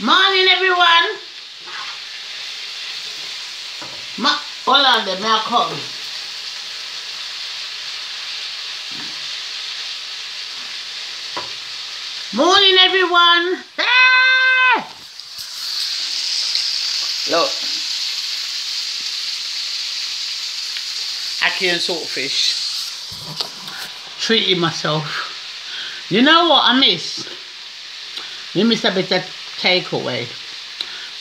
Morning, everyone. Ma Hold on, there, may I come? Morning, everyone. Ah! Look. Ackee and saltfish. Treating myself. You know what I miss? You miss a bit of takeaway.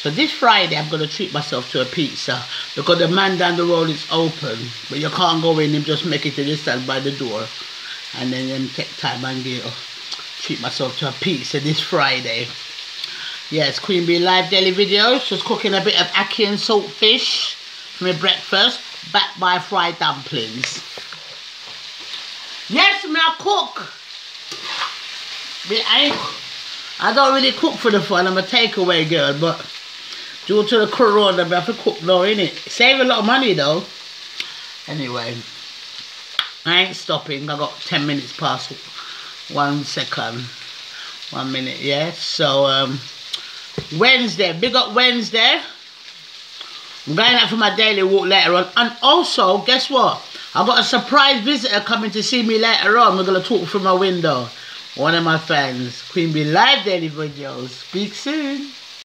So this Friday, I'm going to treat myself to a pizza because the man down the road is open, but you can't go in and just make it to the stand by the door. And then, then take time and get, treat myself to a pizza this Friday. Yes, Queen Bee Live Daily Videos. Just cooking a bit of ackee and saltfish for my breakfast, backed by fried dumplings. Yes, me I cook. Me I, I don't really cook for the fun. I'm a takeaway girl, but due to the corona, I have to cook now, innit? Save a lot of money though. Anyway, I ain't stopping. I got 10 minutes past one second. One minute, yeah. So, um, Wednesday, big up Wednesday. I'm going out for my daily walk later on. And also, guess what? I've got a surprise visitor coming to see me later on. We're going to talk through my window. One of my fans, Queen Bee Live Daily Videos. Speak soon.